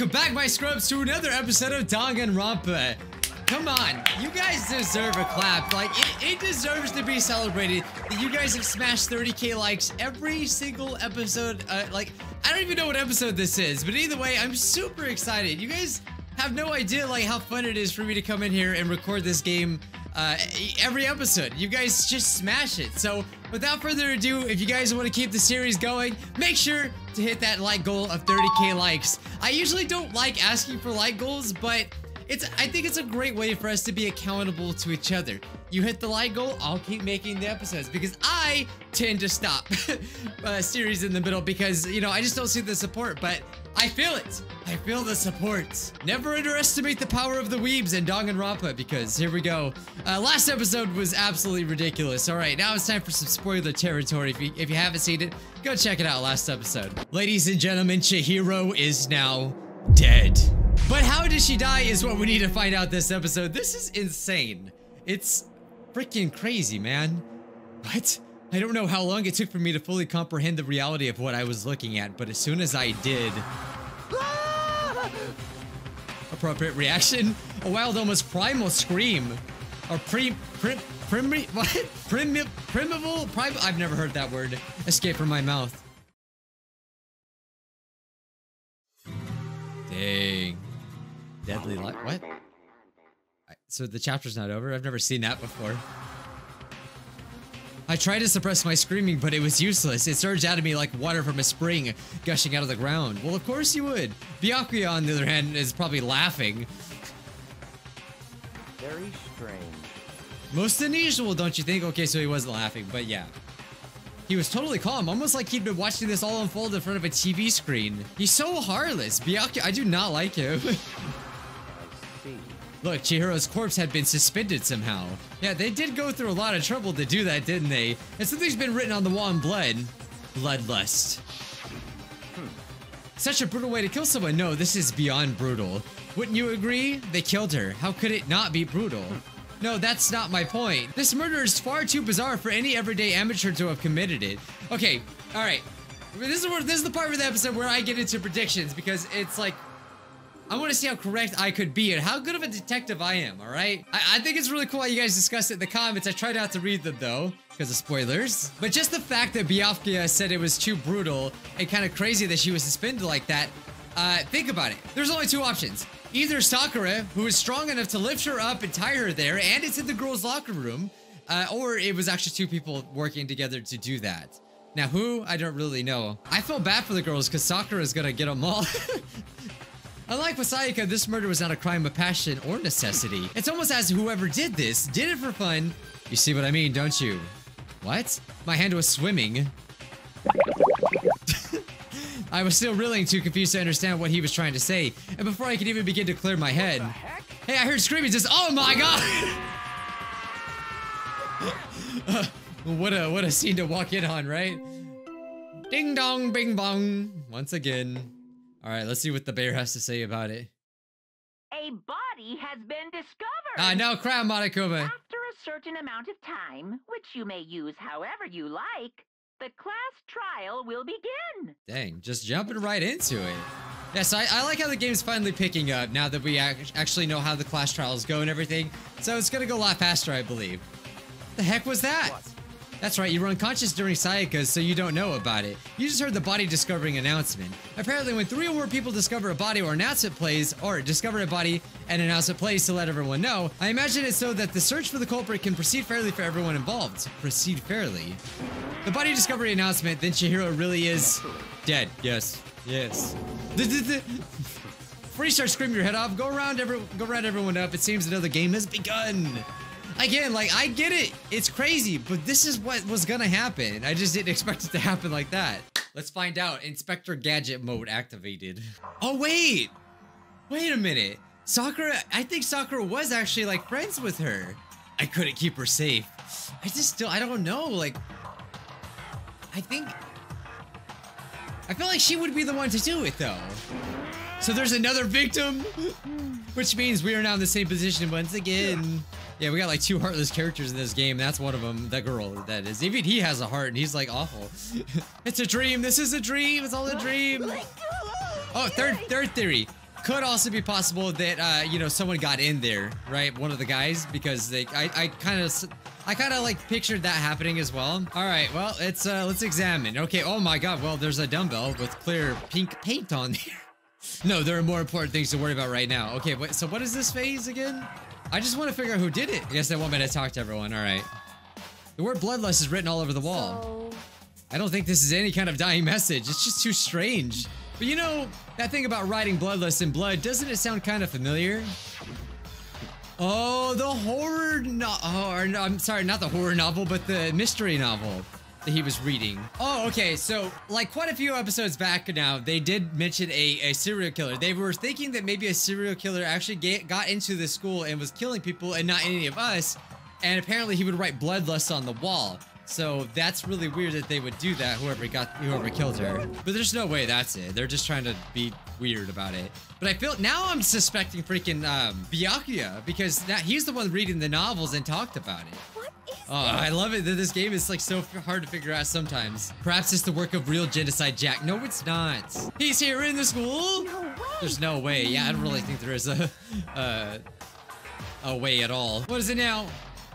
Welcome back, my scrubs, to another episode of Danganronpa. Come on, you guys deserve a clap. Like, it, it deserves to be celebrated that you guys have smashed 30k likes every single episode. Uh, like, I don't even know what episode this is, but either way, I'm super excited. You guys have no idea, like, how fun it is for me to come in here and record this game uh, every episode. You guys just smash it. So without further ado, if you guys want to keep the series going, make sure to hit that like goal of 30k likes. I usually don't like asking for like goals, but it's I think it's a great way for us to be accountable to each other. You hit the like goal, I'll keep making the episodes because I tend to stop a series in the middle because, you know, I just don't see the support, but I feel it. I feel the support. Never underestimate the power of the weebs and Danganronpa because here we go. Uh, last episode was absolutely ridiculous. All right, now it's time for some spoiler territory. If you, if you haven't seen it, go check it out last episode. Ladies and gentlemen, Chihiro is now dead. But how did she die is what we need to find out this episode. This is insane. It's freaking crazy, man. What? I don't know how long it took for me to fully comprehend the reality of what I was looking at, but as soon as I did... Appropriate reaction? A wild, almost primal scream. Or pre... Prim... Prim... What? Prim... Primeval... Prim... I've never heard that word escape from my mouth. Dang. Deadly light. What? So the chapter's not over? I've never seen that before. I tried to suppress my screaming, but it was useless. It surged out of me like water from a spring gushing out of the ground. Well, of course you would. Byakuya, on the other hand, is probably laughing. Very strange. Most unusual, don't you think? Okay, so he wasn't laughing, but yeah. He was totally calm, almost like he'd been watching this all unfold in front of a TV screen. He's so heartless. Byakuya, I do not like him. Look, Chihiro's corpse had been suspended somehow. Yeah, they did go through a lot of trouble to do that, didn't they? And something's been written on the wall in blood. Bloodlust. Hmm. Such a brutal way to kill someone. No, this is beyond brutal. Wouldn't you agree? They killed her. How could it not be brutal? No, that's not my point. This murder is far too bizarre for any everyday amateur to have committed it. Okay, all right. This is where this is the part of the episode where I get into predictions because it's like I want to see how correct I could be and how good of a detective I am, alright? I, I, think it's really cool how you guys discussed it in the comments. I tried not to read them though, because of spoilers. But just the fact that Byakuya said it was too brutal and kind of crazy that she was suspended like that, uh, think about it. There's only two options. Either Sakura, who is strong enough to lift her up and tie her there, and it's in the girls' locker room, uh, or it was actually two people working together to do that. Now, who? I don't really know. I feel bad for the girls because Sakura is gonna get them all. Unlike Masayaka, this murder was not a crime of passion or necessity. It's almost as whoever did this did it for fun. You see what I mean, don't you? What? My hand was swimming. I was still really too confused to understand what he was trying to say, and before I could even begin to clear my head, hey, I heard screaming just, oh my god! uh, what a what a scene to walk in on, right? Ding dong, bing bong, once again. All right, let's see what the bear has to say about it. A body has been discovered. Ah, no crap, Monokuma. After a certain amount of time, which you may use however you like, the class trial will begin. Dang, just jumping right into it. Yeah, so I, I like how the game's finally picking up now that we ac actually know how the class trials go and everything. So it's gonna go a lot faster, I believe. The heck was that? What? That's right, you were unconscious during Sayaka's, so you don't know about it. You just heard the body discovering announcement. Apparently, when three or more people discover a body or announcement plays, or discover a body and announcement plays to let everyone know, I imagine it's so that the search for the culprit can proceed fairly for everyone involved. Proceed fairly. The body discovery announcement, then Chihiro really is dead. Yes. Yes. Before you start screaming your head off, go around every go round everyone up. It seems another game has begun. Again, like, I get it. It's crazy, but this is what was gonna happen. I just didn't expect it to happen like that. Let's find out. Inspector Gadget mode activated. Oh, wait. Wait a minute. Sakura, I think Sakura was actually, like, friends with her. I couldn't keep her safe. I just still, I don't know, like... I think... I feel like she would be the one to do it, though. So there's another victim, which means we are now in the same position once again. Yeah, we got like two heartless characters in this game. That's one of them. That girl, that is. Even he has a heart, and he's like awful. it's a dream. This is a dream. It's all a dream. Oh, third third theory. could also be possible that uh, you know someone got in there, right? One of the guys, because they, I, kind of, I kind of like pictured that happening as well. All right, well, let's uh, let's examine. Okay, oh my God, well, there's a dumbbell with clear pink paint on there. no, there are more important things to worry about right now. Okay, wait, so what is this phase again? I just want to figure out who did it. I guess they want me to talk to everyone. All right. The word bloodlust is written all over the wall. So, I don't think this is any kind of dying message. It's just too strange. But you know, that thing about writing bloodlust in blood, doesn't it sound kind of familiar? Oh, the horror no oh, no, I'm sorry, not the horror novel, but the mystery novel that he was reading. Oh, okay. So, like quite a few episodes back now, they did mention a, a serial killer. They were thinking that maybe a serial killer actually ga- got into the school and was killing people and not any of us. And apparently he would write bloodlust on the wall. So that's really weird that they would do that, whoever got whoever killed her. But there's no way that's it. They're just trying to be weird about it. But I feel now I'm suspecting freaking um Byakuya because now he's the one reading the novels and talked about it. what is Oh, I love it that this game is like so hard to figure out sometimes. Perhaps it's the work of real genocide Jack. No, it's not. He's here in the school. no way? There's no way. Yeah, I don't really think there is a, uh, a way at all. What is it now?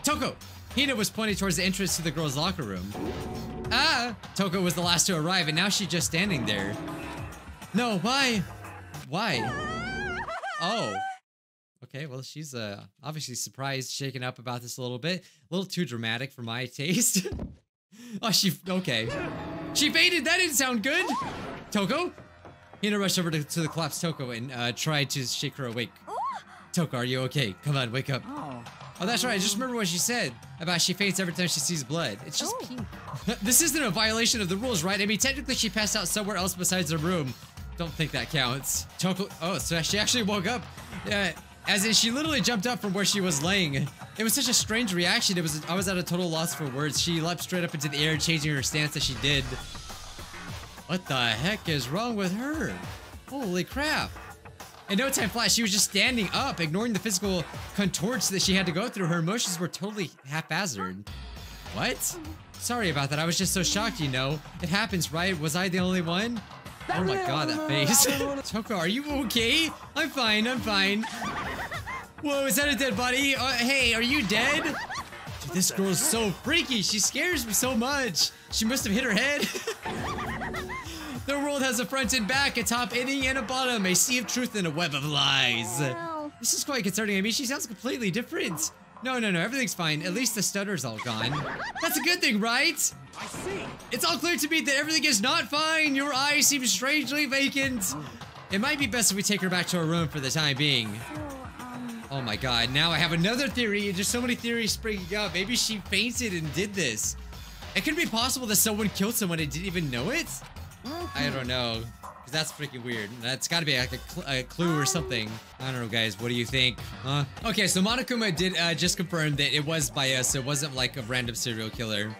Toko! Hina was pointing towards the entrance to the girls' locker room. Ah! Toko was the last to arrive, and now she's just standing there. No, why? Why? Oh. Okay, well, she's uh, obviously surprised, shaken up about this a little bit. A little too dramatic for my taste. oh, she. Okay. She fainted! That didn't sound good! Toko? Hina rushed over to, to the collapsed Toko and uh, tried to shake her awake. Toko, are you okay? Come on, wake up. Oh. Oh, that's right. I just remember what she said about she faints every time she sees blood. It's just Oh. pink. this isn't a violation of the rules, right? I mean, technically she passed out somewhere else besides her room. Don't think that counts. Toko. Oh, so she actually woke up. Yeah. As in, she literally jumped up from where she was laying. It was such a strange reaction. It was. I was at a total loss for words. She leapt straight up into the air, changing her stance as she did. What the heck is wrong with her? Holy crap. In no time flat, she was just standing up, ignoring the physical contorts that she had to go through. Her emotions were totally haphazard. What? Sorry about that. I was just so shocked, you know. It happens, right? Was I the only one? Oh my god, that face. Toko, are you okay? I'm fine, I'm fine. Whoa, is that a dead body? Uh, hey, are you dead? Dude, this is so freaky. She scares me so much. She must have hit her head. the world has a front and back, a top ending and a bottom, a sea of truth and a web of lies. This is quite concerning. I mean, she sounds completely different. No, no, no, everything's fine. At least the stutter's all gone. That's a good thing, right? I see. It's all clear to me that everything is not fine. Your eyes seem strangely vacant. It might be best if we take her back to her room for the time being. so, um, Oh my god, now I have another theory. There's just so many theories springing up. Maybe she fainted and did this. It could be possible that someone killed someone and didn't even know it? I don't know. 'Cause that's freaking weird. That's gotta be like a, cl- a clue or something. I don't know, guys. What do you think? Huh? Okay, so Monokuma did uh, just confirm that it was by us. It wasn't like a random serial killer.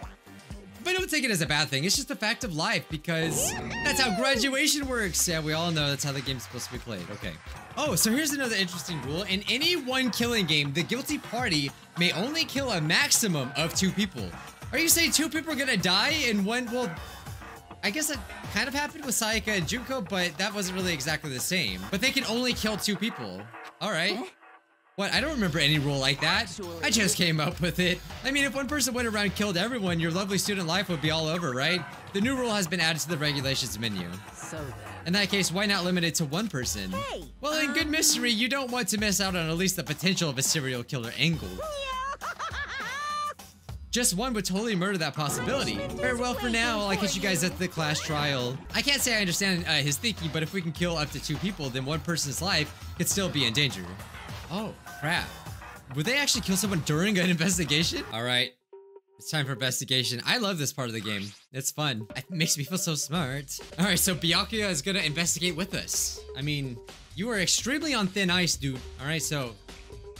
But don't take it as a bad thing. It's just a fact of life because that's how graduation works. Yeah, we all know that's how the game's supposed to be played. Okay. Oh, so here's another interesting rule. In any one killing game, the guilty party may only kill a maximum of two people. Are you saying two people are gonna die in one? Well, I guess it kind of happened with Sayaka and Junko, but that wasn't really exactly the same. But they can only kill two people. All right. What? I don't remember any rule like that. I just came up with it. I mean, if one person went around and killed everyone, your lovely student life would be all over, right? The new rule has been added to the regulations menu. So then. In that case, why not limit it to one person? Hey, Well, in good mystery, you don't want to miss out on at least the potential of a serial killer angle. Just one would totally murder that possibility. Very well for now, I'll catch you guys at the class trial. I can't say I understand uh, his thinking, but if we can kill up to two people, then one person's life could still be in danger. Oh, crap. Would they actually kill someone during an investigation? All right. It's time for investigation. I love this part of the game. It's fun. It makes me feel so smart. All right, so Byakuya is gonna investigate with us. I mean, you are extremely on thin ice, dude. All right, so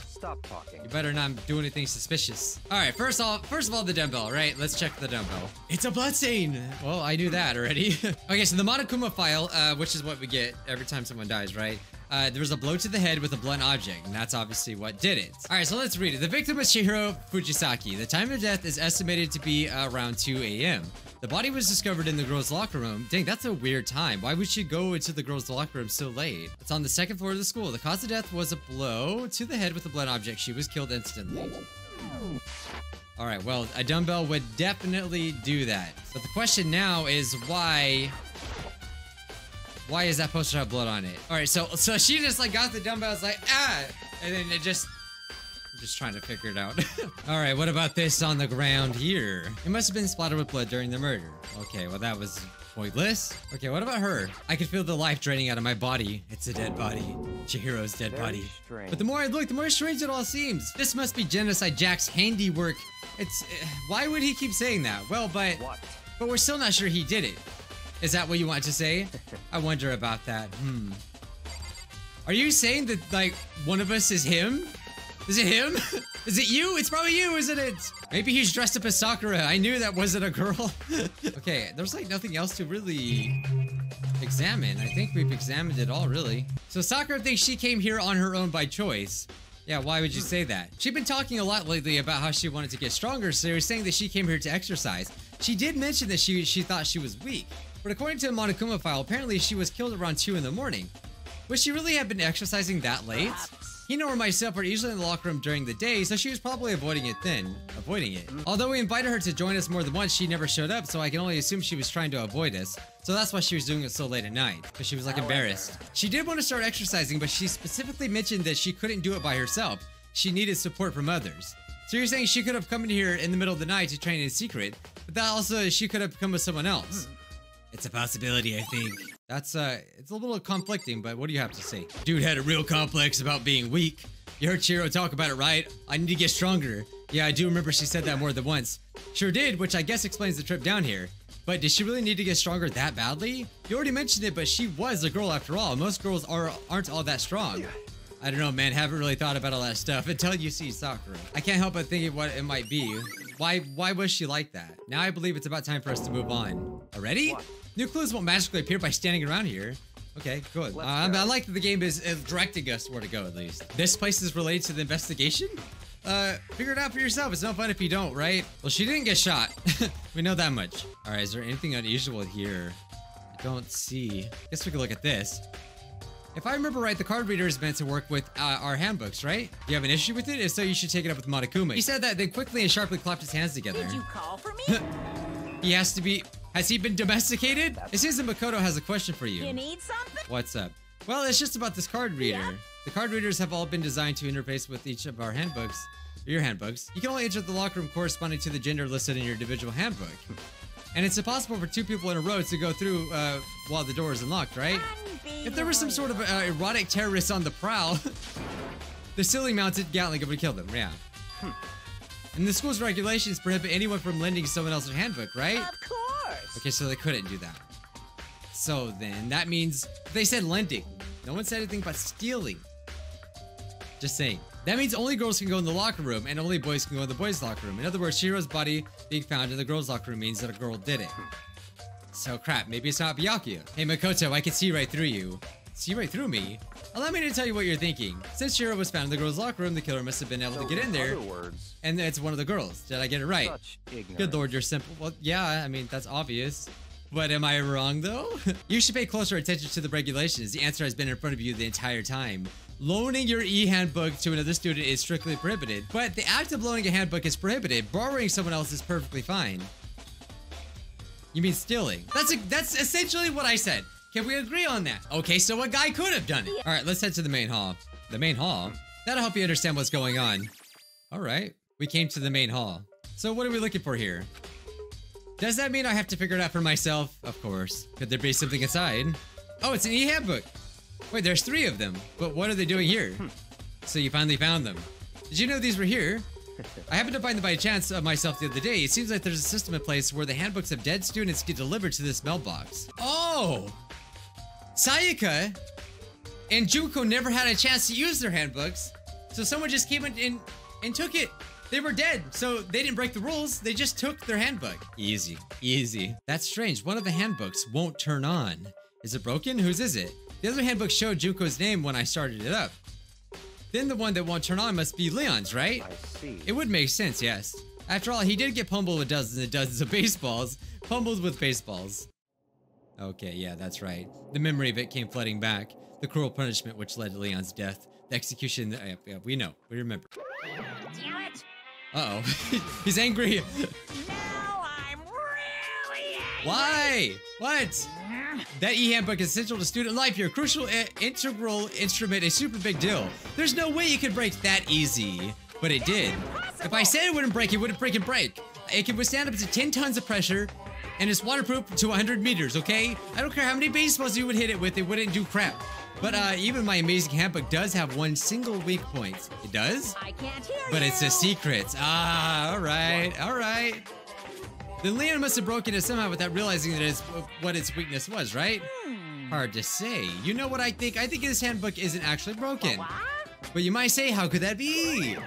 Stop talking. you better not do anything suspicious. All right, first off, first of all, the dumbbell, right? Let's check the dumbbell. It's a bloodstain. Well, I knew that already. okay, so the Monokuma file, uh, which is what we get every time someone dies, right? Uh, there was a blow to the head with a blunt object, and that's obviously what did it. All right, so let's read it. The victim was Chihiro Fujisaki. The time of death is estimated to be around 2 a.m. The body was discovered in the girls' locker room. Dang, that's a weird time. Why would she go into the girls' locker room so late? It's on the second floor of the school. The cause of death was a blow to the head with a blunt object. She was killed instantly. All right, well, a dumbbell would definitely do that. But the question now is why why is that poster have blood on it? All right, so so she just like got the dumbbells like ah, and then it just I'm just trying to figure it out. All right, what about this on the ground here? It must have been splattered with blood during the murder. Okay, well that was pointless. Okay, what about her? I could feel the life draining out of my body. It's a dead body. Chihiro's dead Very body. strange. But the more I look, the more strange it all seems. This must be Genocide Jack's handiwork. It's uh, why would he keep saying that? Well, but What? but we're still not sure he did it. Is that what you want to say? I wonder about that. Hmm. Are you saying that like one of us is him? Is it him? Is it you? It's probably you, isn't it? Maybe he's dressed up as Sakura. I knew that wasn't a girl. okay, there's like nothing else to really examine. I think we've examined it all, really. So Sakura thinks she came here on her own by choice. Yeah, why would you say that? She's been talking a lot lately about how she wanted to get stronger, so you're saying that she came here to exercise. She did mention that she she thought she was weak, but according to the Monokuma file, apparently she was killed around 2 in the morning. Would she really have been exercising that late? Hina or myself are usually in the locker room during the day, so she was probably avoiding it then. Avoiding it. Although we invited her to join us more than once, she never showed up, so I can only assume she was trying to avoid us. So that's why she was doing it so late at night, because she was like embarrassed. She did want to start exercising, but she specifically mentioned that she couldn't do it by herself. She needed support from others. So you're saying she could have come in here in the middle of the night to train in secret, but that also she could have come with someone else. It's a possibility, I think. That's uh, it's a little conflicting, but what do you have to say? Dude had a real complex about being weak. You heard Chihiro talk about it, right? I need to get stronger. Yeah, I do remember she said that more than once. Sure did, which I guess explains the trip down here. But did she really need to get stronger that badly? You already mentioned it, but she was a girl after all. Most girls are aren't all that strong. I don't know, man. Haven't really thought about all that stuff until you see Sakura. I can't help but think of what it might be. Why why was she like that? Now I believe it's about time for us to move on. Already? What? New clues won't magically appear by standing around here. Okay, good. Uh, Let's I like that the game is, is directing us where to go at least. This place is related to the investigation? Uh, figure it out for yourself. It's no fun if you don't, right? Well, she didn't get shot. we know that much. All right, is there anything unusual here? I don't see. Guess we could look at this. If I remember right, the card reader is meant to work with uh, our handbooks, right? You have an issue with it? If so, you should take it up with Monokuma. He said that, then quickly and sharply clapped his hands together. Did you call for me? He has to be. Has he been domesticated? It seems that Makoto has a question for you you. need something? What's up? Well, it's just about this card reader. Yeah? The card readers have all been designed to interface with each of our handbooks. Your handbooks. You can only enter the locker room corresponding to the gender listed in your individual handbook. And it's impossible for two people in a row to go through uh, while the door is unlocked, right? If there was some sort of uh, erotic terrorist on the prowl, the silly mounted Gatling would kill them, yeah. And the school's regulations prohibit anyone from lending someone else a handbook, right? Of course. Okay, so they couldn't do that. So then that means they said lending. No one said anything about stealing. Just saying. That means only girls can go in the locker room and only boys can go in the boys' locker room. In other words, Chihiro's body being found in the girls' locker room means that a girl did it. So crap, maybe it's not Byakuya. Hey Makoto, I can see right through you. See right through me? Allow me to tell you what you're thinking. Since Chihiro was found in the girls' locker room, the killer must have been able So to get in there. other words, And it's one of the girls. Did I get it right? Good lord, you're simple. Well, yeah, I mean, that's obvious. But am I wrong, though? you should pay closer attention to the regulations. The answer has been in front of you the entire time. Loaning your e-handbook to another student is strictly prohibited, but the act of loaning a handbook is prohibited. Borrowing someone else is perfectly fine. You mean stealing? That's a, that's essentially what I said. Can we agree on that? Okay, so a guy could have done it. All right, let's head to the main hall. The main hall? That'll help you understand what's going on. All right, we came to the main hall. So what are we looking for here? Does that mean I have to figure it out for myself? Of course. Could there be something inside? Oh, it's an e-handbook. Wait, there's three of them. But what are they doing here? Hmm. So you finally found them. Did you know these were here? I happened to find them by chance of myself the other day. It seems like there's a system in place where the handbooks of dead students get delivered to this mailbox. Oh! Sayaka and Junko never had a chance to use their handbooks, so someone just came in and, and took it. They were dead, so they didn't break the rules. They just took their handbook. Easy, easy. That's strange. One of the handbooks won't turn on. Is it broken? Whose is it? The other handbook showed Junko's name when I started it up. Then the one that won't turn on must be Leon's, right? I see. It would make sense, yes. After all, he did get pummeled with dozens and dozens of baseballs. Pummeled with baseballs. Okay, yeah, that's right. The memory of it came flooding back. The cruel punishment which led to Leon's death. The execution. Uh, yeah, we know. We remember. Damn it! Uh oh. He's angry. Why? What? That e-handbook is essential to student life. You're a crucial i- integral instrument, a super big deal. There's no way you could break that easy, but it did. If I said it wouldn't break, it wouldn't break and break. It can withstand up to 10 tons of pressure, and it's waterproof to 100 meters, okay? I don't care how many baseballs you would hit it with, it wouldn't do crap. But uh, even my amazing handbook does have one single weak point. It does? I can't hear But you. it's a secret. Ah, all right, all right. Then Leon must have broken it somehow without realizing that it's what its weakness was, right? Hmm. Hard to say. You know what I think? I think this handbook isn't actually broken. What? But you might say, how could that be?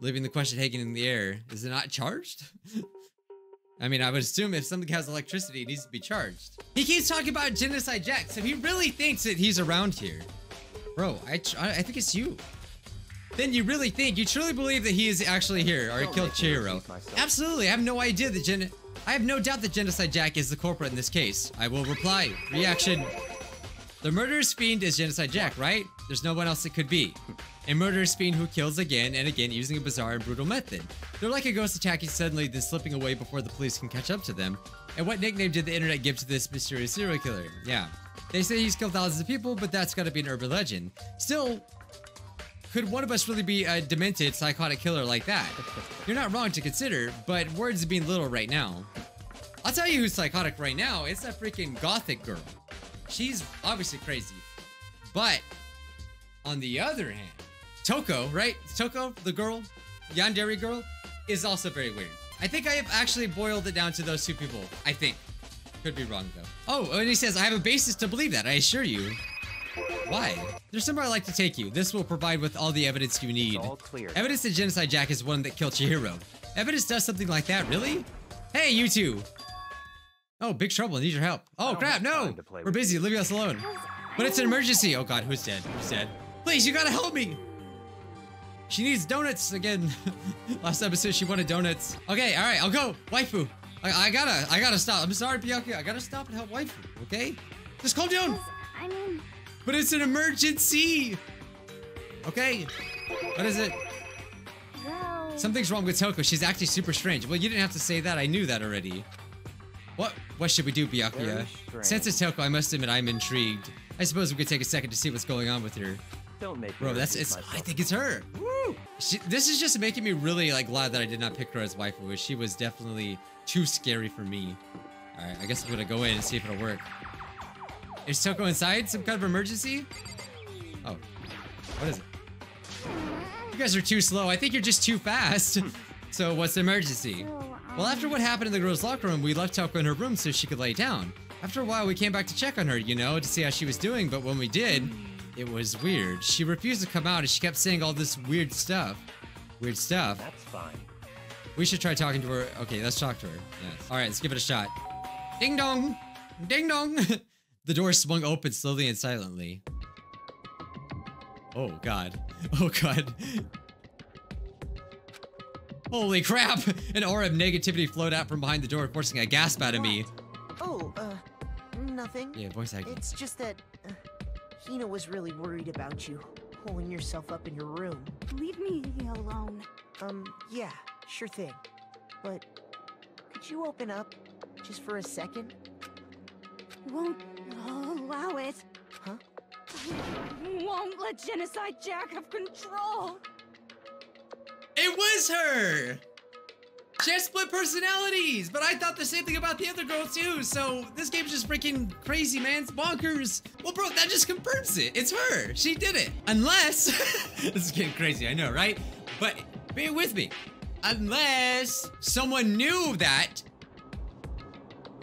Leaving the question hanging in the air. Is it not charged? I mean, I would assume if something has electricity, it needs to be charged. He keeps talking about Genocide Jack, so he really thinks that he's around here. Bro, I I think it's you. Then you really think, you truly believe that he is actually here, or he killed Chihiro. Absolutely, I have no idea that Gen- I have no doubt that Genocide Jack is the culprit in this case. I will reply. Reaction. The murderous fiend is Genocide Jack, right? There's no one else it could be. A murderous fiend who kills again and again using a bizarre and brutal method. They're like a ghost attacking suddenly, then slipping away before the police can catch up to them. And what nickname did the internet give to this mysterious serial killer? Yeah. They say he's killed thousands of people, but that's gotta be an urban legend. Still, could one of us really be a demented, psychotic killer like that? You're not wrong to consider, but words being little right now. I'll tell you who's psychotic right now. It's that freaking gothic girl. She's obviously crazy. But on the other hand, Toko, right? Toko, the girl, Yandere girl, is also very weird. I think I have actually boiled it down to those two people. I think. Could be wrong though. Oh, and he says, I have a basis to believe that, I assure you. Why? There's somewhere I'd like to take you. This will provide with all the evidence you need. all clear. Evidence that Genocide Jack is one that killed Chihiro. Evidence does something like that, really? Hey, you two! Oh, big trouble, I need your help. Oh crap, no! time to play We're with busy, leave us alone. But it's an emergency! Oh god, who's dead? Who's dead? Please, you gotta help me! She needs donuts again. Last episode, she wanted donuts. Okay, alright, I'll go. Waifu. I, I gotta, I gotta stop. I'm sorry, Bianca. I gotta stop and help Waifu, okay? Just calm down! I mean, But it's an emergency! Okay. What is it? well, Something's wrong with Toko. She's acting super strange. Well, you didn't have to say that. I knew that already. What what should we do, Byakuya? Very. Since it's Toko, I must admit I'm intrigued. I suppose we could take a second to see what's going on with her. Don't make me Bro, that's repeat it's myself. I think it's her. Woo! She, this is just making me really like glad that I did not pick her as waifu. She was definitely too scary for me. Alright, I guess I'm gonna go in and see if it'll work. Is Toko inside? Some kind of emergency? Oh. What is it? You guys are too slow. I think you're just too fast. so what's the emergency? Well, after what happened in the girls' locker room, we left Toko in her room so she could lay down. After a while, we came back to check on her, you know, to see how she was doing, but when we did, it was weird. She refused to come out and she kept saying all this weird stuff. Weird stuff. That's fine. We should try talking to her. Okay, let's talk to her. Yes. All right, let's give it a shot. Ding dong! Ding dong! the door swung open slowly and silently. Oh, God. Oh, God. Holy crap! An aura of negativity flowed out from behind the door, forcing a gasp out of me. Oh, uh, nothing. Yeah, voice acting. It's just that uh, Hina was really worried about you, holding yourself up in your room. leave me alone. Um, yeah, sure thing. But could you open up just for a second? Won't Oh, allow it. Huh? Won't let Genocide Jack have control. It was her! She has split personalities, but I thought the same thing about the other girl too, so this game's just freaking crazy, man. It's bonkers. Well, bro, that just confirms it. It's her. She did it. Unless... this is getting crazy, I know, right? But be with me. Unless someone knew that...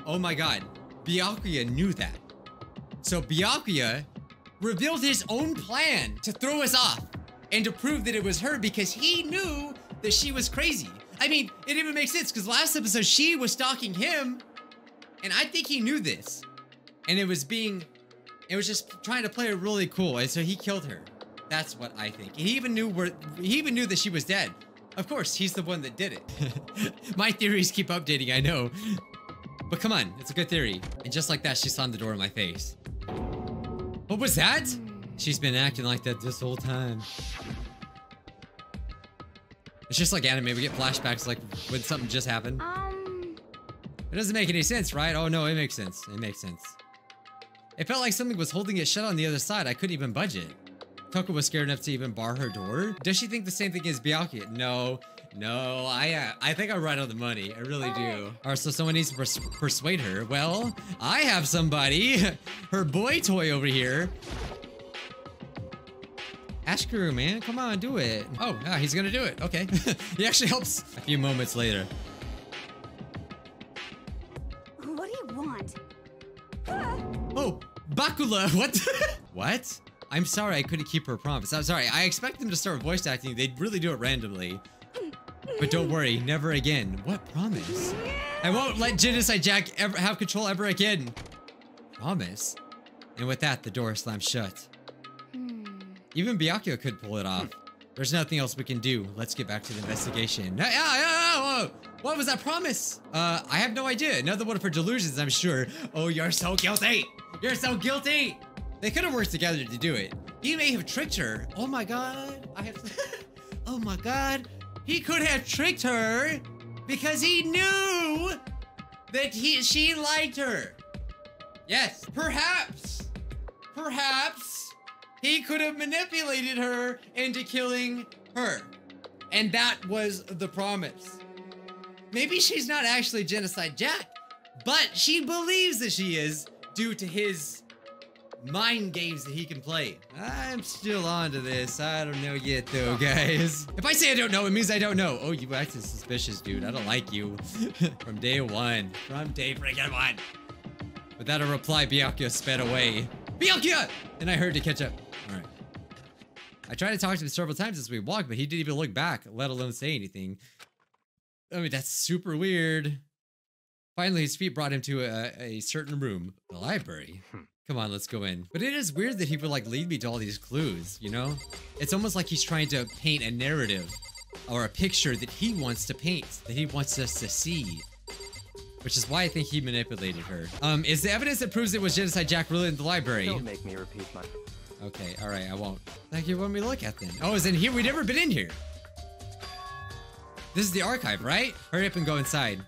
Oh my god. Byakuya knew that. So Byakuya revealed his own plan to throw us off and to prove that it was her because he knew that she was crazy. I mean, it even makes sense because last episode she was stalking him, and I think he knew this, and it was being, it was just trying to play it really cool, and so he killed her. That's what I think. He even knew where, he even knew that she was dead. Of course, he's the one that did it. My theories keep updating, I know. But come on, it's a good theory. And just like that, she slammed the door in my face. What was that? She's been acting like that this whole time. It's just like anime, we get flashbacks like when something just happened. Um, It doesn't make any sense, right? Oh no, it makes sense. It makes sense. It felt like something was holding it shut on the other side. I couldn't even budge it. Toko was scared enough to even bar her door. Does she think the same thing as Byakuya? No, no. I uh, I think I'm right on the money. I really do. All right, so someone needs to pers persuade her. Well, I have somebody. Her boy toy over here. Ask her, man. Come on, do it. Oh, yeah, he's gonna do it. Okay. he actually helps. A few moments later. what do you want? Oh, Bakula, what? what? I'm sorry I couldn't keep her promise. I'm sorry. I expect them to start voice acting. They'd really do it randomly. But don't worry, never again. What promise? I won't let Genocide Jack ever have control ever again. Promise? And with that, the door slams shut. hmm. Even Byakuya could pull it off. There's nothing else we can do. Let's get back to the investigation. No, yeah, yeah, yeah, whoa. What was that promise? Uh, I have no idea. Another one of her delusions, I'm sure. Oh, you're so guilty. You're so guilty. They could have worked together to do it. He may have tricked her. Oh my god. I have. oh my god. He could have tricked her because he knew that he she liked her. Yes, perhaps. Perhaps he could have manipulated her into killing her. And that was the promise. Maybe she's not actually Genocide Jack, but she believes that she is due to his mind games that he can play. I'm still on to this. I don't know yet though, guys. If I say I don't know, it means I don't know. Oh, you acting suspicious, dude. I don't like you. From day one. From day freaking one. Without a reply, Byakuya sped away. Byakuya! And I heard to catch up. Alright. I tried to talk to him several times as we walked, but he didn't even look back, let alone say anything. I mean, that's super weird. Finally, his feet brought him to a, a certain room, the library. Hmm. Come on, let's go in. But it is weird that he would like lead me to all these clues, you know? It's almost like he's trying to paint a narrative or a picture that he wants to paint, that he wants us to see. Which is why I think he manipulated her. Um, is the evidence that proves it was Genocide Jack really in the library? Don't make me repeat my. Okay, all right, I won't. Thank you me to look at them. Oh, is in here? We've never been in here. This is the archive, right? Hurry up and go inside.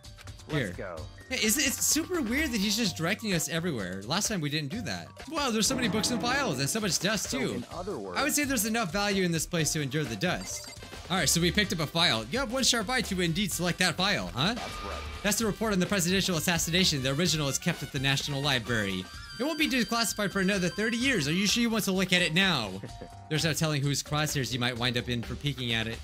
Here. Let's go. Yeah, it's, it's super weird that he's just directing us everywhere. Last time we didn't do that. Wow, there's so many books and files and so much dust So too. in other words, I would say there's enough value in this place to endure the dust. All right, so we picked up a file. You have one sharp eye to indeed select that file, huh? that's right. That's the report on the presidential assassination. The original is kept at the National Library. It won't be declassified for another 30 years. Are you sure you want to look at it now? There's no telling whose crosshairs you might wind up in for peeking at it.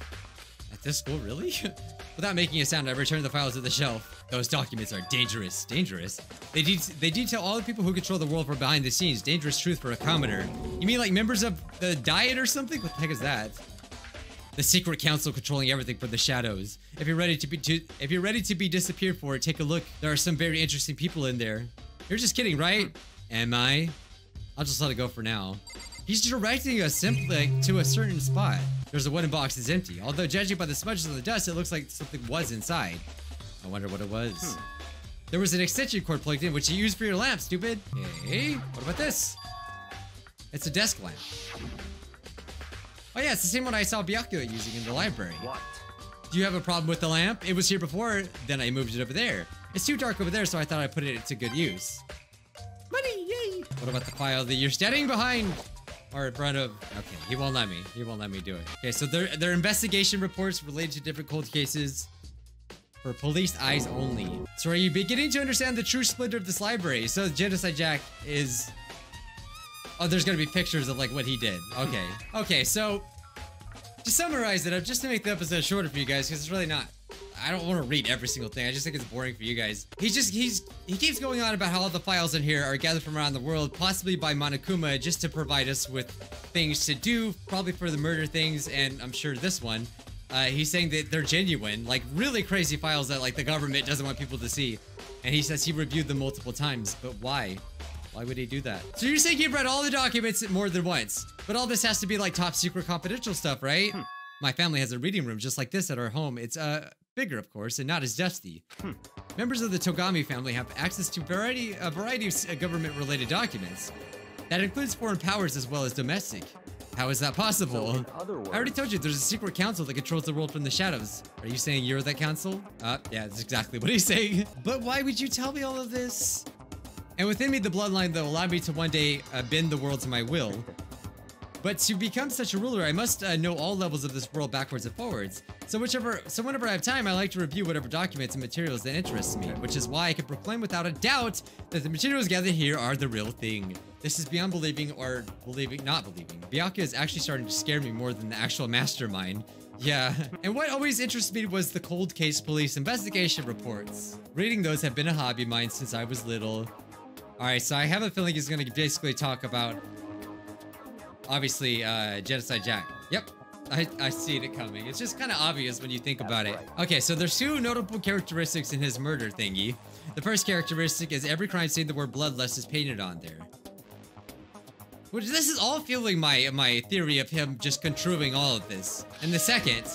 At this school, really? Without making a sound, I return the files to the shelf. Those documents are dangerous. Dangerous? They, de they detail all the people who control the world from behind the scenes. Dangerous truth for a commoner. You mean like members of the Diet or something? What the heck is that? The secret council controlling everything from the shadows. If you're ready to be to, if you're ready to be disappeared for it, take a look. There are some very interesting people in there. You're just kidding, right? Am I? I'll just let it go for now. He's directing us simply to a certain spot. There's a wooden box that's empty. Although judging by the smudges of the dust, it looks like something was inside. I wonder what it was. Hmm. There was an extension cord plugged in, which you use for your lamp, stupid. Hey, what about this? It's a desk lamp. Oh yeah, it's the same one I saw Byakuya using in the library. What? Do you have a problem with the lamp? It was here before, then I moved it over there. It's too dark over there, so I thought I'd put it to good use. Money, yay! What about the file that you're standing behind? Or in front of? Okay, he won't let me. He won't let me do it. Okay, so they're, they're investigation reports related to different cold cases for police eyes only. So are you beginning to understand the true splendor of this library? So Genocide Jack is... Oh, there's gonna be pictures of like what he did. Okay. Okay, so to summarize it up, just to make the episode shorter for you guys, because it's really not. I don't want to read every single thing. I just think it's boring for you guys. He's just he's he keeps going on about how all the files in here are gathered from around the world, possibly by Monokuma, just to provide us with things to do, probably for the murder things, and I'm sure this one. Uh, he's saying that they're genuine, like really crazy files that like the government doesn't want people to see. And he says he reviewed them multiple times, but why? Why would he do that? So you're saying you've read all the documents more than once, but all this has to be like top secret confidential stuff, right? My family has a reading room just like this at our home. It's uh bigger, of course, and not as dusty. Members of the Togami family have access to variety a variety of uh, government-related documents. That includes foreign powers as well as domestic. How is that possible? So I already told you there's a secret council that controls the world from the shadows. Are you saying you're that council? Uh, yeah, that's exactly what he's saying. But why would you tell me all of this? And within me, the bloodline that will allow me to one day uh, bend the world to my will. But to become such a ruler, I must uh, know all levels of this world backwards and forwards. So whichever, so whenever I have time, I like to review whatever documents and materials that interest me, which is why I can proclaim without a doubt that the materials gathered here are the real thing. This is beyond believing or believing, not believing. Byakuya is actually starting to scare me more than the actual mastermind. Yeah, and what always interested me was the cold case police investigation reports. Reading those have been a hobby of mine since I was little. Alright, so I have a feeling he's gonna basically talk about obviously uh genocide jack yep I, I see it coming. It's just kind of obvious when you think about it. Okay, so there's two notable characteristics in his murder thingy. The first characteristic is every crime scene the word bloodlust is painted on there. Which this is all fueling my my theory of him just controlling all of this. And the second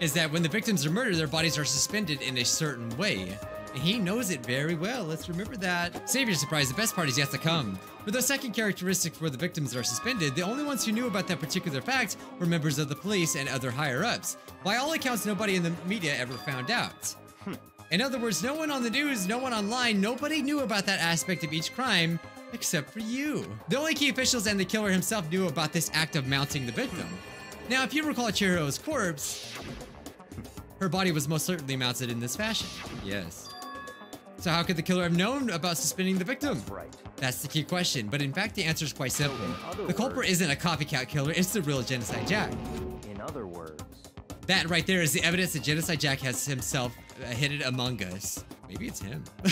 is that when the victims are murdered, their bodies are suspended in a certain way. And he knows it very well. Let's remember that. Save your surprise, the best part is yet to come. For the second characteristic where the victims are suspended, the only ones who knew about that particular fact were members of the police and other higher-ups. By all accounts, nobody in the media ever found out. Hmm. In other words, no one on the news, no one online, nobody knew about that aspect of each crime except for you. The only key officials and the killer himself knew about this act of mounting the victim. Hmm. Now, if you recall Chihiro's corpse, her body was most certainly mounted in this fashion. Yes. So how could the killer have known about suspending the victim? That's right. That's the key question, but in fact the answer is quite simple. other The culprit words- isn't a copycat killer, it's the real Genocide Jack. In other words, That right there is the evidence that Genocide Jack has himself uh, hidden among us. Maybe it's him.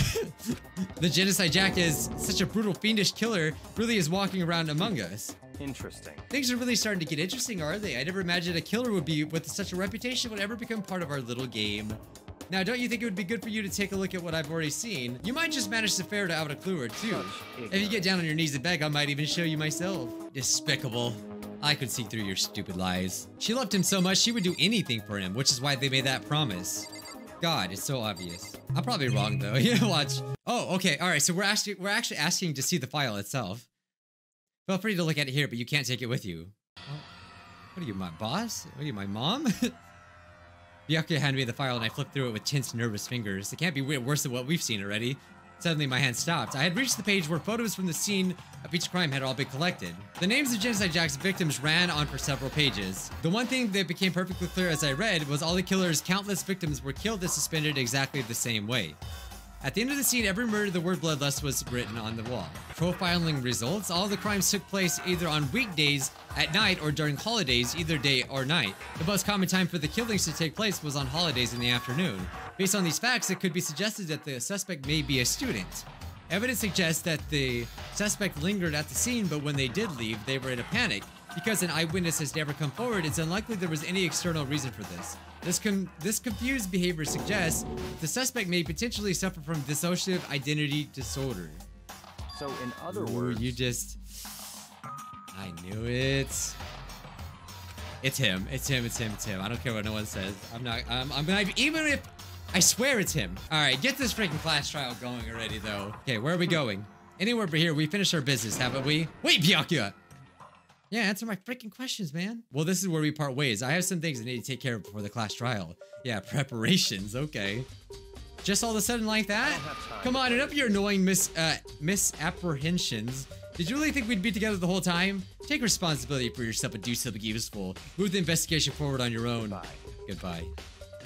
the Genocide Jack is such a brutal, fiendish killer, really is walking around among us. interesting. Things are really starting to get interesting, are they? I never imagined a killer would be with such a reputation would ever become part of our little game. Now, don't you think it would be good for you to take a look at what I've already seen? You might just manage to ferret out a clue or two. Oh, if you get down on your knees and beg, I might even show you myself. Despicable. I could see through your stupid lies. She loved him so much she would do anything for him, which is why they made that promise. God, it's so obvious. I'm probably wrong though. Yeah, watch. Oh, okay. All right. So we're actually we're actually asking to see the file itself. Feel free to look at it here, but you can't take it with you. Oh, What are you, my boss? What are you, my mom? Byakuya handed me the file and I flipped through it with tense, nervous fingers. It can't be worse than what we've seen already. Suddenly, my hand stopped. I had reached the page where photos from the scene of each crime had all been collected. The names of Genocide Jack's victims ran on for several pages. The one thing that became perfectly clear as I read was all the killer's countless victims were killed and suspended exactly the same way. At the end of the scene, every murder, the word bloodlust was written on the wall. Profiling results, all the crimes took place either on weekdays, at night, or during holidays, either day or night. The most common time for the killings to take place was on holidays in the afternoon. Based on these facts, it could be suggested that the suspect may be a student. Evidence suggests that the suspect lingered at the scene, but when they did leave, they were in a panic. Because an eyewitness has never come forward, it's unlikely there was any external reason for this. This, this confused behavior suggests that the suspect may potentially suffer from dissociative identity disorder. So in other Ooh, words, you just. I knew it. It's him. It's him. It's him. It's him. I don't care what no one says. I'm not. I'm. I'm not. Even if. I swear it's him. All right, get this freaking class trial going already, though. Okay, where are we hmm. going? Anywhere but here. We finished our business, haven't we? Wait, Byakuya. Yeah, answer my freaking questions, man. Well, this is where we part ways. I have some things I need to take care of before the class trial. Yeah, preparations. Okay. Just all of a sudden like that? Come on, enough of your annoying mis uh misapprehensions. Did you really think we'd be together the whole time? Take responsibility for yourself and do something useful. Move the investigation forward on your own. Goodbye. Goodbye.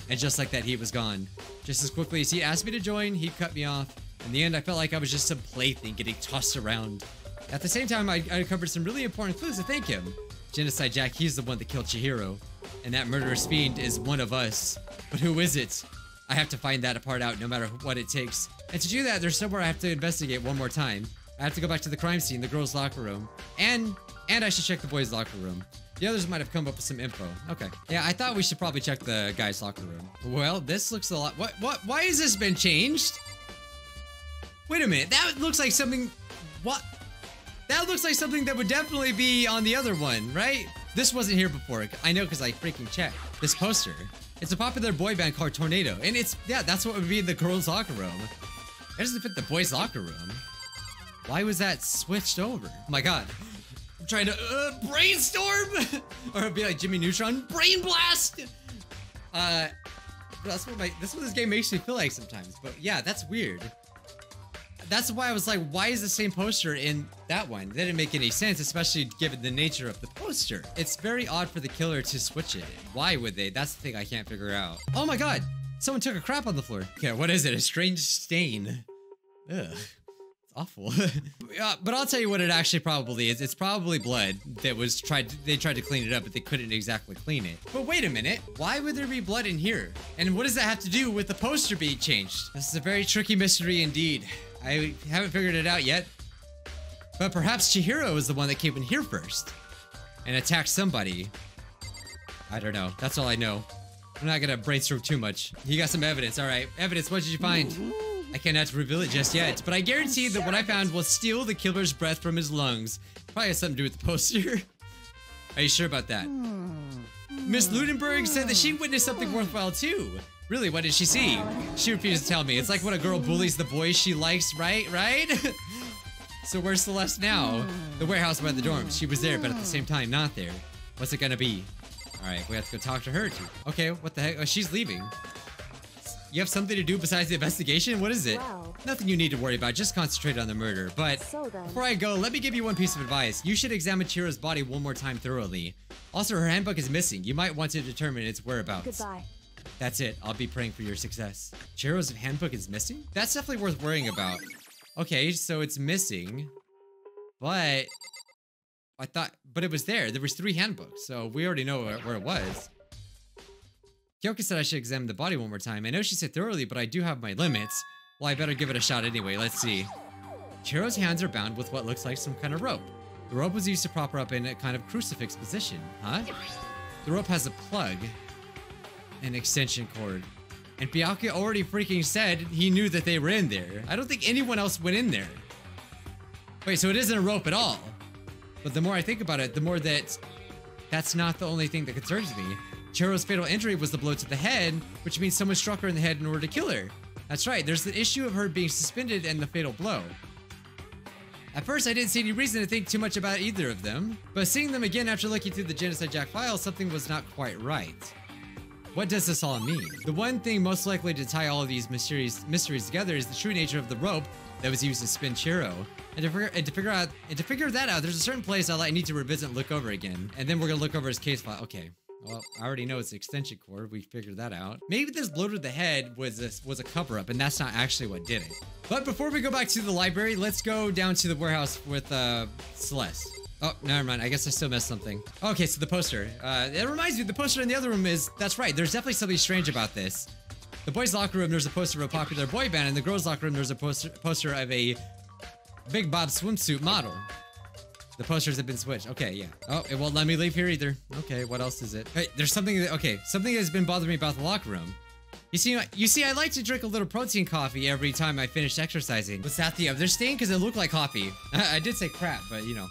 And just like that, he was gone. Just as quickly as he asked me to join, he cut me off. In the end, I felt like I was just some plaything getting tossed around. At the same time, I, I uncovered some really important clues to thank him. Genocide Jack, he's the one that killed Chihiro. And that murderous fiend is one of us. But who is it? I have to find that part out no matter what it takes. And to do that, there's somewhere I have to investigate one more time. I have to go back to the crime scene, the girls' locker room. And and I should check the boys' locker room. The others might have come up with some info. Okay. Yeah, I thought we should probably check the guys' locker room. Well, this looks a lot. What? What? Why has this been changed? Wait a minute. That looks like something. What? That looks like something that would definitely be on the other one, right? This wasn't here before. I know because I freaking checked. This poster. It's a popular boy band called Tornado. And it's, yeah, that's what would be the girls' locker room. It doesn't fit the boys' locker room. Why was that switched over? Oh my god. I'm trying to uh, brainstorm! or it'd be like Jimmy Neutron, brain blast! Uh, that's what my, that's what this game makes me feel like sometimes. But yeah, that's weird. That's why I was like, why is the same poster in that one? That didn't make any sense, especially given the nature of the poster. It's very odd for the killer to switch it. Why would they? That's the thing I can't figure out. Oh my god! Someone took a crap on the floor. Okay, what is it? A strange stain. Ugh It's awful. uh, but I'll tell you what it actually probably is. It's probably blood that was tried. To, they tried to clean it up, but they couldn't exactly clean it. But wait a minute. Why would there be blood in here? And what does that have to do with the poster being changed? This is a very tricky mystery indeed. I haven't figured it out yet. But perhaps Chihiro is the one that came in here first and attacked somebody. I don't know. That's all I know. I'm not gonna brainstorm too much. You got some evidence. All right. Evidence. What did you find? I cannot reveal it just yet, but I guarantee that what I found will steal the killer's breath from his lungs. Probably has something to do with the poster. Are you sure about that? Hmm. Miss hmm. Ludenberg said that she hmm. witnessed something worthwhile too. Really, what did she see? She refused to tell me. It's like when a girl bullies the boy she likes, right? Right? so where's Celeste now? The warehouse by the dorms. She was there, but at the same time, not there. What's it gonna be? All right, we have to go talk to her too. Okay, what the heck? Oh, she's leaving. You have something to do besides the investigation? What is it? Wow. Nothing you need to worry about. Just concentrate on the murder. But So before I go, let me give you one piece of advice. You should examine Chihiro's body one more time thoroughly. Also, her handbook is missing. You might want to determine its whereabouts. Goodbye. That's it. I'll be praying for your success. Chihiro's handbook is missing? That's definitely worth worrying about. Okay, so it's missing. But I thought but it was there. There was three handbooks, so we already know where, where it was. Kyoko said I should examine the body one more time. I know she said thoroughly, but I do have my limits. Well, I better give it a shot anyway. Let's see. Chihiro's hands are bound with what looks like some kind of rope. The rope was used to prop her up in a kind of crucifix position, huh? The rope has a plug, an extension cord. And Byakuya already freaking said he knew that they were in there. I don't think anyone else went in there. Wait, so it isn't a rope at all. But the more I think about it, the more that that's not the only thing that concerns me. Chihiro's fatal injury was the blow to the head, which means someone struck her in the head in order to kill her. That's right, there's the issue of her being suspended and the fatal blow. At first, I didn't see any reason to think too much about either of them, but seeing them again after looking through the Genocide Jack files, something was not quite right. What does this all mean? The one thing most likely to tie all of these mysterious mysteries together is the true nature of the rope that was used to spin Chihiro. And to figure, and to figure out and to figure that out, there's a certain place I need to revisit and look over again. And then we're gonna look over his case file. Okay. Well, I already know it's extension cord. We figured that out. Maybe this blow to the head was a, was a cover up, and that's not actually what did it. But before we go back to the library, let's go down to the warehouse with uh, Celeste. Oh, never mind. I guess I still missed something. Okay, so the poster. Uh, it reminds me, the poster in the other room is, that's right, there's definitely something strange about this. The boys' locker room, there's a poster of a popular boy band. In the girls' locker room, there's a poster, poster of a Big Bob swimsuit model. The posters have been switched. Okay, yeah. Oh, it won't let me leave here either. Okay, what else is it? Hey, there's something that, okay, something that's been bothering me about the locker room. You see, you see, I like to drink a little protein coffee every time I finish exercising. Was that the other stain? Because it looked like coffee. I did say crap, but you know.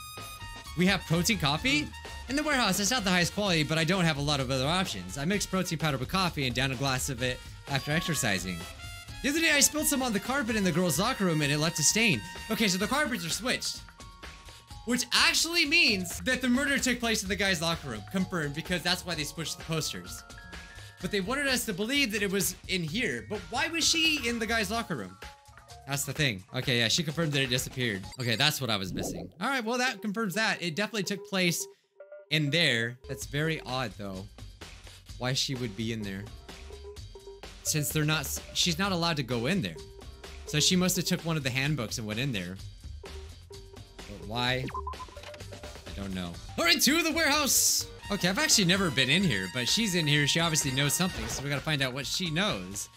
We have protein coffee? In the warehouse, it's not the highest quality, but I don't have a lot of other options. I mix protein powder with coffee and down a glass of it after exercising. The other day, I spilled some on the carpet in the girls' locker room and it left a stain. Okay, so the carpets are switched. Which actually means that the murder took place in the guy's locker room. Confirmed, because that's why they switched the posters. But they wanted us to believe that it was in here. But why was she in the guy's locker room? That's the thing. Okay, yeah, she confirmed that it disappeared. Okay, that's what I was missing. All right, well, that confirms that. It definitely took place in there. That's very odd, though. Why she would be in there. Since they're not, she's not allowed to go in there. So she must have took one of the handbooks and went in there. But why? I don't know. All right, to the warehouse. Okay, I've actually never been in here, but she's in here. She obviously knows something, so we gotta find out what she knows.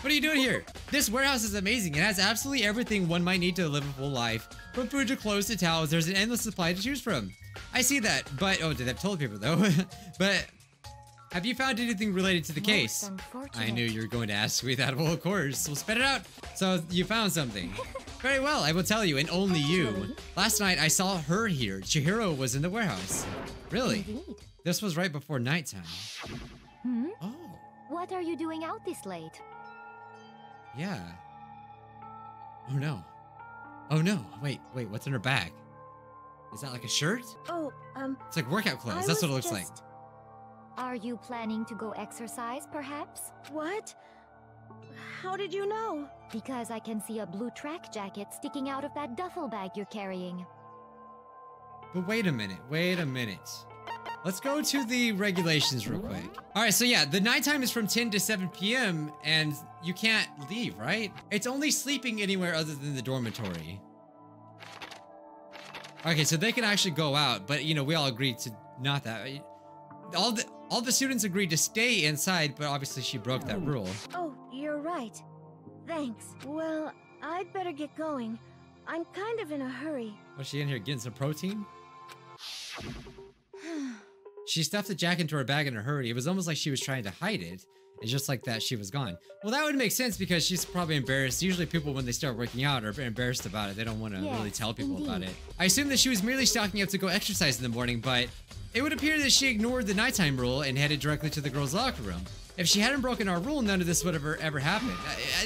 What are you doing here? This warehouse is amazing. It has absolutely everything one might need to live a full life. From food to clothes to towels, there's an endless supply to choose from. I see that, but, oh, did have toilet paper though. but Have you found anything related to the case? I knew you were going to ask me that. Well, of course. We'll spit it out. So you found something. Very well. I will tell you, and only you. Last night I saw her here. Chihiro was in the warehouse. Really? Indeed. This was right before nighttime. Hmm? Oh, What are you doing out this late? Yeah. Oh no. Oh no. Wait, wait. What's in her bag? Is that like a shirt? Oh, um, It's like workout clothes. I That's what it was looks like. Are you planning to go exercise, perhaps? What? How did you know? Because I can see a blue track jacket sticking out of that duffel bag you're carrying. But wait a minute, wait a minute. Let's go to the regulations real quick. All right, so yeah, the nighttime is from 10 to 7 p.m. and you can't leave, right? It's only sleeping anywhere other than the dormitory. Okay, so they can actually go out, but you know, we all agreed to not that. All the all the students agreed to stay inside, but obviously she broke that hmm. rule. Oh, you're right. Thanks. Well, I'd better get going. I'm kind of in a hurry. Was she in here getting some protein? She stuffed the jacket into her bag in a hurry. It was almost like she was trying to hide it. And just like that, she was gone. Well, that would make sense because she's probably embarrassed. Usually, people, when they start working out, are embarrassed about it. They don't want to really tell people about it. I assume that she was merely stocking up to go exercise in the morning, but it would appear that she ignored the nighttime rule and headed directly to the girls' locker room. If she hadn't broken our rule, none of this would have ever, happened.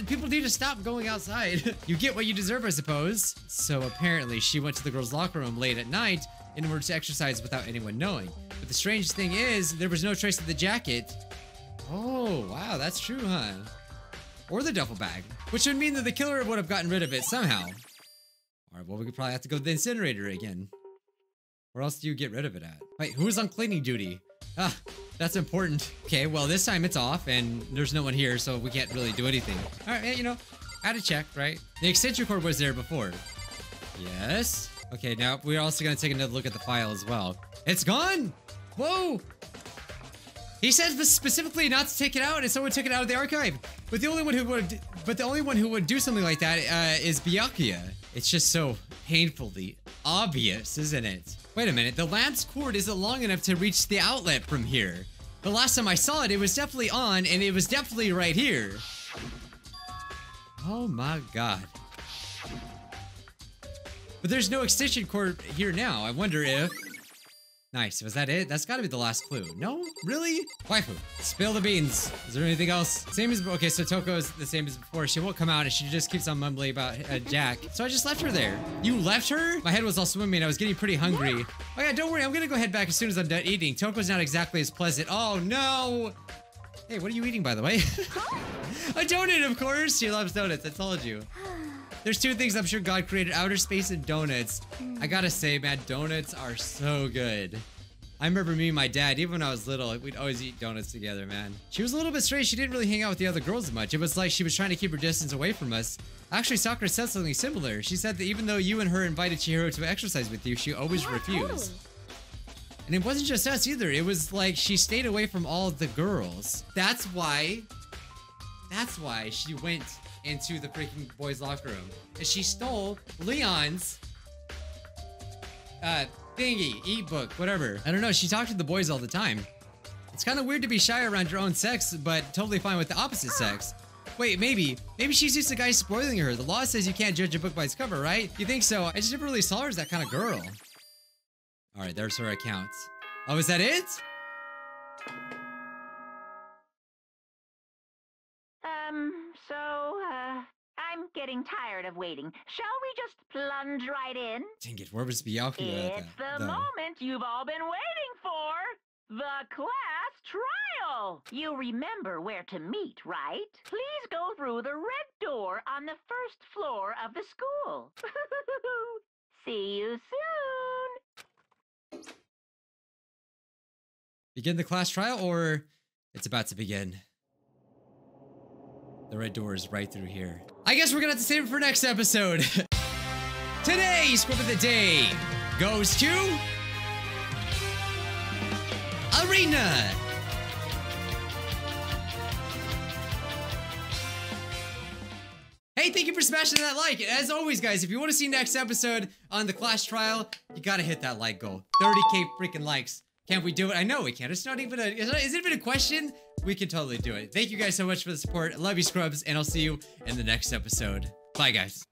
People need to stop going outside. you get what you deserve, I suppose. So apparently, she went to the girls' locker room late at night in order to exercise without anyone knowing. But the strange thing is, there was no trace of the jacket. Oh, wow, that's true, huh? Or the duffel bag, which would mean that the killer would have gotten rid of it somehow. All right, well, we could probably have to go to the incinerator again. Where else do you get rid of it at? Wait, who's on cleaning duty? Ah, that's important. Okay, well, this time it's off and there's no one here, so we can't really do anything. All right, you know, had to check, right? The extension cord was there before. Yes. Okay, now we're also gonna take another look at the file as well. It's gone! Whoa! He says specifically not to take it out, and someone took it out of the archive. But the only one who would, but the only one who would do something like that uh, is Byakuya. It's just so painfully obvious, isn't it? Wait a minute, the lamp's cord isn't long enough to reach the outlet from here. The last time I saw it, it was definitely on, and it was definitely right here. Oh my god. But there's no extension cord here now. I wonder if... Nice. Was that it? That's got to be the last clue. No? Really? Waifu, spill the beans. Is there anything else? Same as... Okay, so Toko is the same as before. She won't come out and she just keeps on mumbling about uh, Jack. So I just left her there. You left her? My head was all swimming. I was getting pretty hungry. Oh yeah, don't worry. I'm going to go head back as soon as I'm done eating. Toko's not exactly as pleasant. Oh no! Hey, what are you eating, by the way? a donut, of course. She loves donuts. I told you. There's two things I'm sure God created outer space and donuts. I gotta say, man, donuts are so good. I remember me and my dad, even when I was little, we'd always eat donuts together, man. She was a little bit strange. She didn't really hang out with the other girls much. It was like she was trying to keep her distance away from us. Actually, Sakura said something similar. She said that even though you and her invited Chihiro to exercise with you, she always refused. And it wasn't just us either. It was like she stayed away from all the girls. That's why. That's why she went into the freaking boys' locker room. And she stole Leon's uh thingy, e-book, whatever. I don't know. She talked to the boys all the time. It's kind of weird to be shy around your own sex, but totally fine with the opposite sex. Wait, maybe. Maybe she's just a guy spoiling her. The law says you can't judge a book by its cover, right? You think so? I just never really saw her as that kind of girl. All right, there's her account. Oh, is that it? Getting tired of waiting. Shall we just plunge right in? Dang it, where was at It's that? the moment you've all been waiting for! The class trial! You remember where to meet, right? Please go through the red door on the first floor of the school. See you soon! Begin the class trial or it's about to begin? The red door is right through here. I guess we're gonna have to save it for next episode. Today's script of the day goes to Arena. Hey, thank you for smashing that like. As always, guys, if you want to see next episode on the Clash trial, you gotta hit that like goal. 30k freaking likes. Can't we do it? I know we can't. It's not even a. Is it even a question? We can totally do it. Thank you guys so much for the support. I love you, scrubs, and I'll see you in the next episode. Bye, guys.